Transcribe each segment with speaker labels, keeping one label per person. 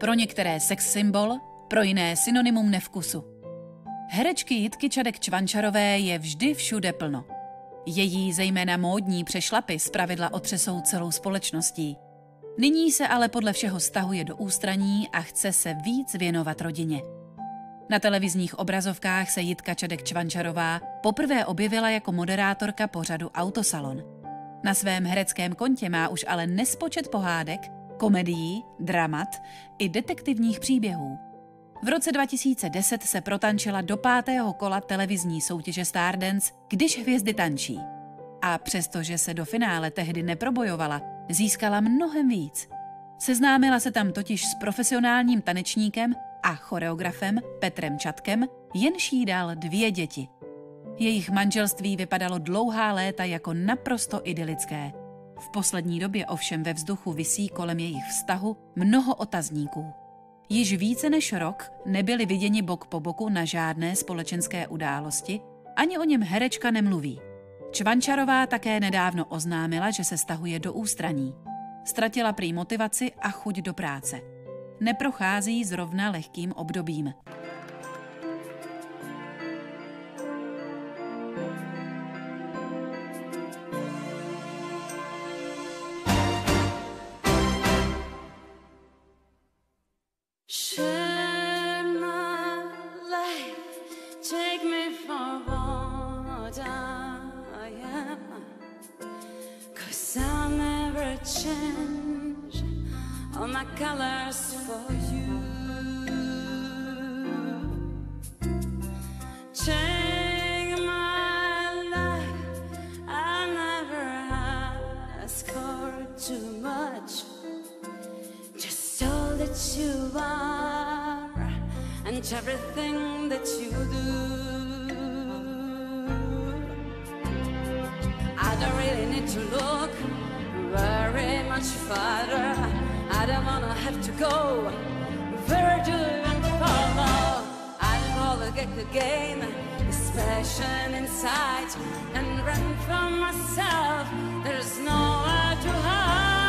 Speaker 1: Pro některé sex symbol, pro jiné synonymum nevkusu. Herečky Jitky Čadek Čvančarové je vždy všude plno. Její zejména módní přešlapy zpravidla otřesou celou společností. Nyní se ale podle všeho stahuje do ústraní a chce se víc věnovat rodině. Na televizních obrazovkách se Jitka Čadek Čvančarová poprvé objevila jako moderátorka pořadu Autosalon. Na svém hereckém kontě má už ale nespočet pohádek, komedií, dramat i detektivních příběhů. V roce 2010 se protančila do pátého kola televizní soutěže Stardance Když hvězdy tančí. A přestože se do finále tehdy neprobojovala, získala mnohem víc. Seznámila se tam totiž s profesionálním tanečníkem a choreografem Petrem Čatkem, jenž jí dal dvě děti. Jejich manželství vypadalo dlouhá léta jako naprosto idylické. V poslední době ovšem ve vzduchu visí kolem jejich vztahu mnoho otazníků. Již více než rok nebyli viděni bok po boku na žádné společenské události, ani o něm herečka nemluví. Čvančarová také nedávno oznámila, že se stahuje do ústraní. Ztratila prý motivaci a chuť do práce. Neprochází zrovna lehkým obdobím.
Speaker 2: My colors for you. Change my life, I'll never ask for too much. Just all that you are and everything that you do. I don't really need to look very much farther. Have to go further and follow. I don't get the game, this passion inside, and run from myself. There's nowhere to hide.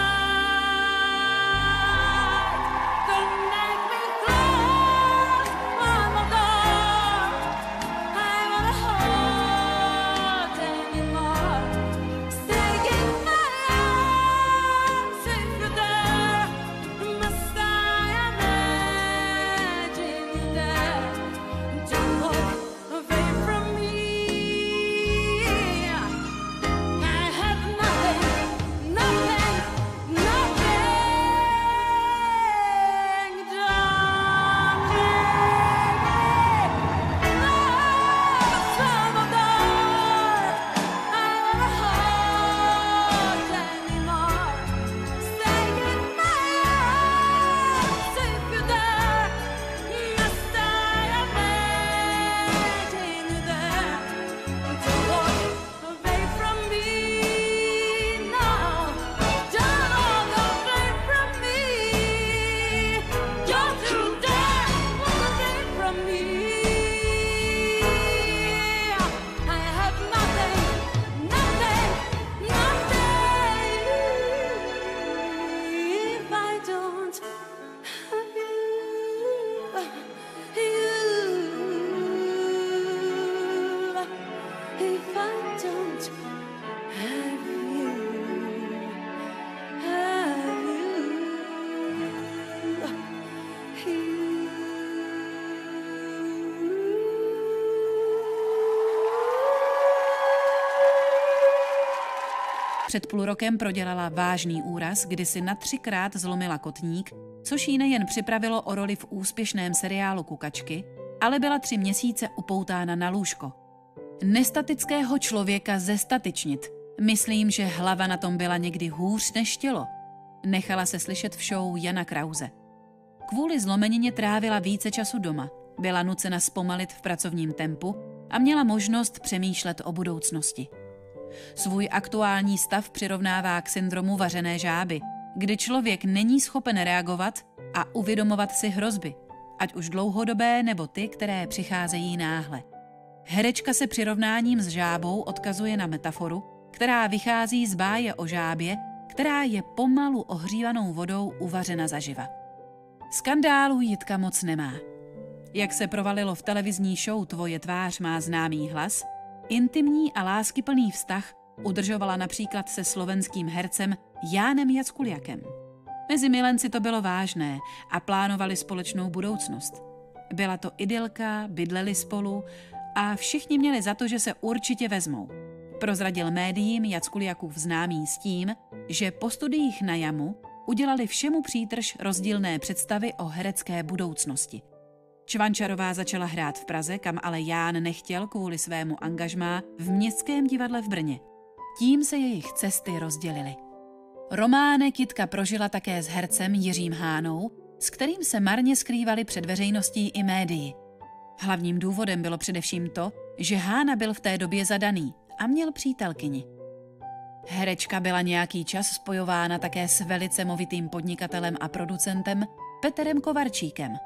Speaker 1: Před půl rokem prodělala vážný úraz, kdy si na třikrát zlomila kotník, což jí nejen připravilo o roli v úspěšném seriálu Kukačky, ale byla tři měsíce upoutána na lůžko. Nestatického člověka zestatičnit. Myslím, že hlava na tom byla někdy hůř než tělo. Nechala se slyšet v show Jana Krause. Kvůli zlomenině trávila více času doma, byla nucena zpomalit v pracovním tempu a měla možnost přemýšlet o budoucnosti. Svůj aktuální stav přirovnává k syndromu vařené žáby, kdy člověk není schopen reagovat a uvědomovat si hrozby, ať už dlouhodobé nebo ty, které přicházejí náhle. Herečka se přirovnáním s žábou odkazuje na metaforu, která vychází z báje o žábě, která je pomalu ohřívanou vodou uvařena zaživa. Skandálu Jitka moc nemá. Jak se provalilo v televizní show Tvoje tvář má známý hlas, intimní a láskyplný vztah udržovala například se slovenským hercem Jánem Jackuliakem. Mezi milenci to bylo vážné a plánovali společnou budoucnost. Byla to idylka, bydleli spolu a všichni měli za to, že se určitě vezmou. Prozradil médiím Jackuliakův známý s tím, že po studiích na jamu udělali všemu přítrž rozdílné představy o herecké budoucnosti. Čvančarová začala hrát v Praze, kam ale Ján nechtěl kvůli svému angažmá v Městském divadle v Brně. Tím se jejich cesty rozdělily. Románek Jitka prožila také s hercem Jiřím Hánou, s kterým se marně skrývali před veřejností i médií. Hlavním důvodem bylo především to, že Hána byl v té době zadaný a měl přítelkyni. Herečka byla nějaký čas spojována také s velice movitým podnikatelem a producentem Peterem Kovarčíkem.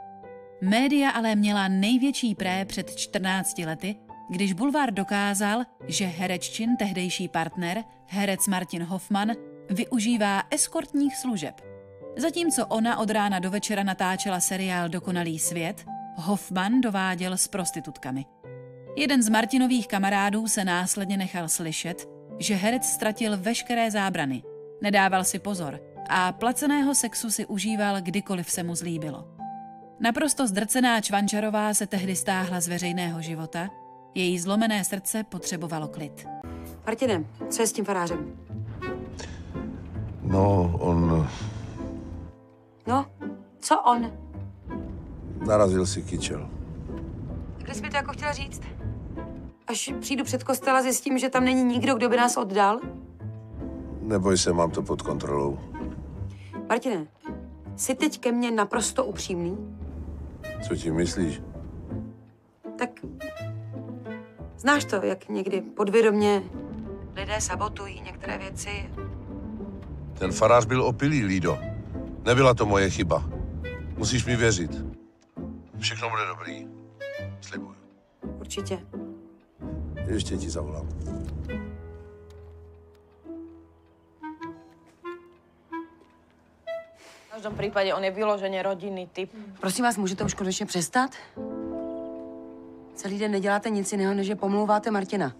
Speaker 1: Média ale měla největší pré před 14 lety, když Bulvár dokázal, že hereččin tehdejší partner, herec Martin Hoffman, využívá eskortních služeb. Zatímco ona od rána do večera natáčela seriál Dokonalý svět, Hoffman dováděl s prostitutkami. Jeden z Martinových kamarádů se následně nechal slyšet, že herec ztratil veškeré zábrany, nedával si pozor a placeného sexu si užíval kdykoliv se mu zlíbilo. Naprosto zdrcená Čvančarová se tehdy stáhla z veřejného života, její zlomené srdce potřebovalo klid.
Speaker 3: Martine, co je s tím farářem?
Speaker 4: No, on
Speaker 3: No, co on?
Speaker 4: Narazil si kyčel.
Speaker 3: Kdy jsi mi to jako chtěla říct? Až přijdu před kostel a zjistím, že tam není nikdo, kdo by nás oddal?
Speaker 4: Neboj se, mám to pod kontrolou.
Speaker 3: Martine, jsi teď ke mně naprosto upřímný?
Speaker 4: Co ti myslíš?
Speaker 3: Tak znáš to, jak někdy podvědomě lidé sabotují některé věci.
Speaker 4: Ten farář byl opilý, Lído. Nebyla to moje chyba. Musíš mi věřit. Všechno bude dobrý. Slibuju.
Speaker 3: Určitě.
Speaker 4: Ještě ti zavolám.
Speaker 5: V každom prípade on je vyloženě rodinný typ.
Speaker 3: Prosím vás, můžete už konečně přestat? Celý den neděláte nic jiného, než že pomlouváte Martina.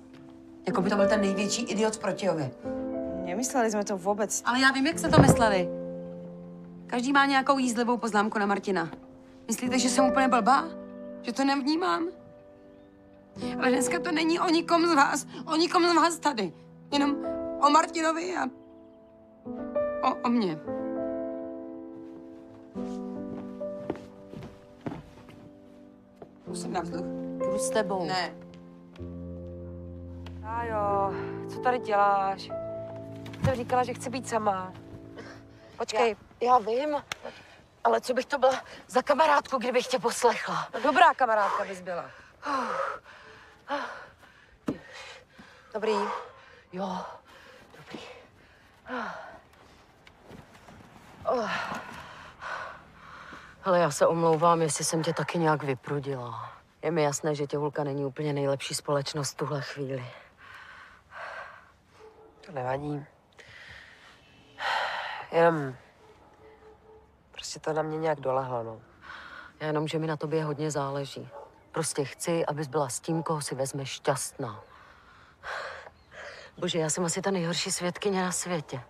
Speaker 3: Jako by to byl ten největší idiot z Protějově.
Speaker 5: Nemysleli sme to vůbec.
Speaker 3: Ale já vím, jak jste to mysleli. Každý má nějakou jízlivou poznámku na Martina. Myslíte, že jsem úplně blbá? Že to nevnímám? Ale dneska to není o nikom z vás. O nikom z vás tady. Jenom o Martinovi a o, o mně. Musím na vzduch.
Speaker 5: Jdu s tebou.
Speaker 3: Ne. A jo, co tady děláš? Jsem říkala, že chci být sama. Počkej,
Speaker 5: Já vím, ale co bych to byla za kamarádku, kdybych tě poslechla?
Speaker 3: dobrá kamarádka bys byla. Dobrý.
Speaker 5: Jo, dobrý. Ale já se omlouvám, jestli jsem tě taky nějak vyprudila. Je mi jasné, že tě Hulka není úplně nejlepší společnost v tuhle chvíli.
Speaker 6: To nevadí. Jenom... Prostě to na mě nějak dolehlo, no.
Speaker 5: Já jenom, že mi na tobě hodně záleží. Prostě chci, abys byla s tím, koho si vezmeš šťastná. Bože, já jsem asi ta nejhorší svědkyně na světě.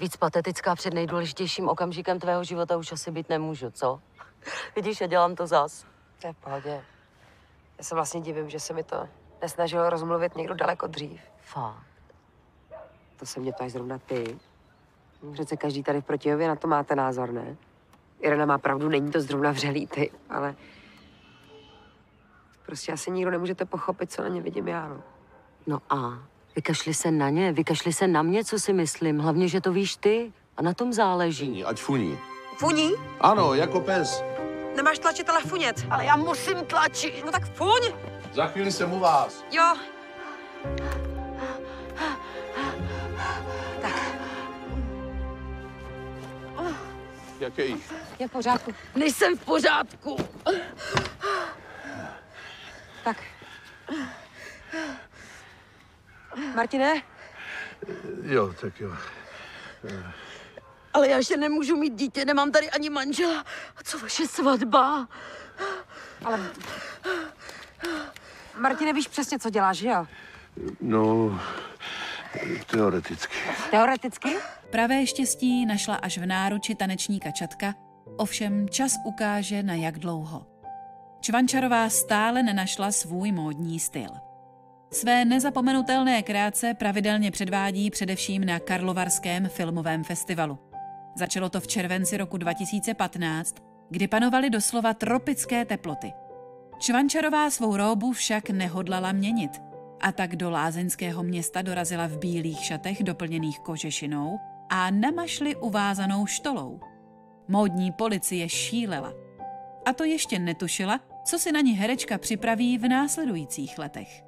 Speaker 5: Víc patetická před nejdůležitějším okamžikem tvého života už asi být nemůžu, co? Vidíš, já dělám to zas.
Speaker 6: To je v pohodě. Já se vlastně divím, že se mi to nesnažil rozmluvit někdo daleko dřív.
Speaker 5: Fakt.
Speaker 6: To se mě ptáš zrovna ty. Přece každý tady v Protějově na to máte názor, ne? Irena má pravdu, není to zrovna vřelý ty, ale... Prostě asi nikdo nemůžete pochopit, co na ně vidím já, no.
Speaker 5: No a vykašli se na ně, vykašli se na mě, co si myslím. Hlavně, že to víš ty. A na tom záleží.
Speaker 4: Ať funí.
Speaker 3: Funí?
Speaker 4: Ano, jako pes.
Speaker 3: Nemáš tlačit, ale funět.
Speaker 5: Ale já musím tlačit.
Speaker 3: No tak fuň.
Speaker 4: Za chvíli jsem u vás.
Speaker 3: Jo.
Speaker 4: Jaký?
Speaker 3: Je v pořádku.
Speaker 5: Nejsem v pořádku.
Speaker 3: Tak. Martine,
Speaker 4: Jo, tak jo.
Speaker 5: Ale já ještě nemůžu mít dítě, nemám tady ani manžela. A co vaše svatba?
Speaker 6: Ale... Martine, víš přesně, co děláš, že jo?
Speaker 4: No, teoreticky.
Speaker 6: Teoreticky?
Speaker 1: Pravé štěstí našla až v náruči tanečníka Čatka, ovšem čas ukáže na jak dlouho. Čvančarová stále nenašla svůj módní styl. Své nezapomenutelné kreace pravidelně předvádí především na Karlovarském filmovém festivalu. Začalo to v červenci roku 2015, kdy panovaly doslova tropické teploty. Čvančarová svou róbu však nehodlala měnit a tak do lázeňského města dorazila v bílých šatech doplněných kožešinou a namašli uvázanou štolou. Módní policie šílela. A to ještě netušila, co si na ní herečka připraví v následujících letech.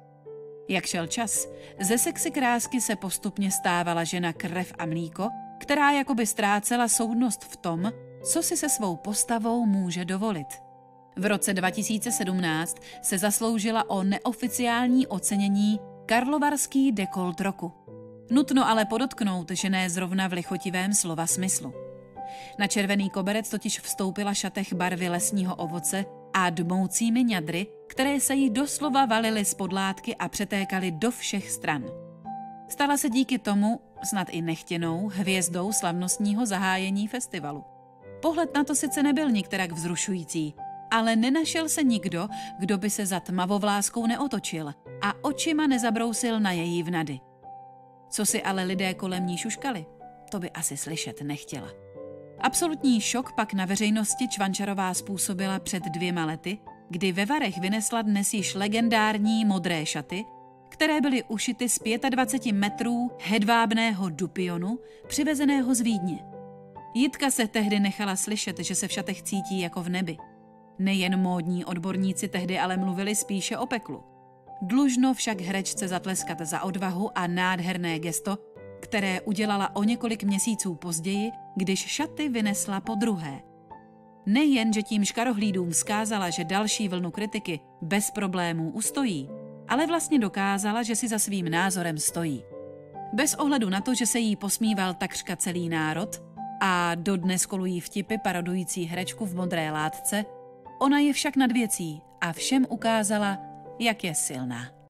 Speaker 1: Jak šel čas, ze sexy krásky se postupně stávala žena krev a mlíko, která jakoby ztrácela soudnost v tom, co si se svou postavou může dovolit. V roce 2017 se zasloužila o neoficiální ocenění Karlovarský dekolt roku. Nutno ale podotknout, že ne zrovna v lichotivém slova smyslu. Na červený koberec totiž vstoupila šatech barvy lesního ovoce a dmoucími ňadry, které se jí doslova valily z podlátky a přetékaly do všech stran. Stala se díky tomu, snad i nechtěnou, hvězdou slavnostního zahájení festivalu. Pohled na to sice nebyl nikterak vzrušující, ale nenašel se nikdo, kdo by se za tmavovláskou neotočil a očima nezabrousil na její vnady. Co si ale lidé kolem ní šuškali, to by asi slyšet nechtěla. Absolutní šok pak na veřejnosti Čvančarová způsobila před dvěma lety, kdy ve Varech vynesla dnes již legendární modré šaty, které byly ušity z 25 metrů hedvábného dupionu, přivezeného z Vídně. Jitka se tehdy nechala slyšet, že se v šatech cítí jako v nebi. Nejen módní odborníci tehdy ale mluvili spíše o peklu. Dlužno však herečce zatleskat za odvahu a nádherné gesto, které udělala o několik měsíců později, když šaty vynesla po druhé. Nejen, že tím škarohlídům zkázala, že další vlnu kritiky bez problémů ustojí, ale vlastně dokázala, že si za svým názorem stojí. Bez ohledu na to, že se jí posmíval takřka celý národ a dodnes kolují vtipy parodující herečku v modré látce, ona je však nad věcí a všem ukázala, jak je silná.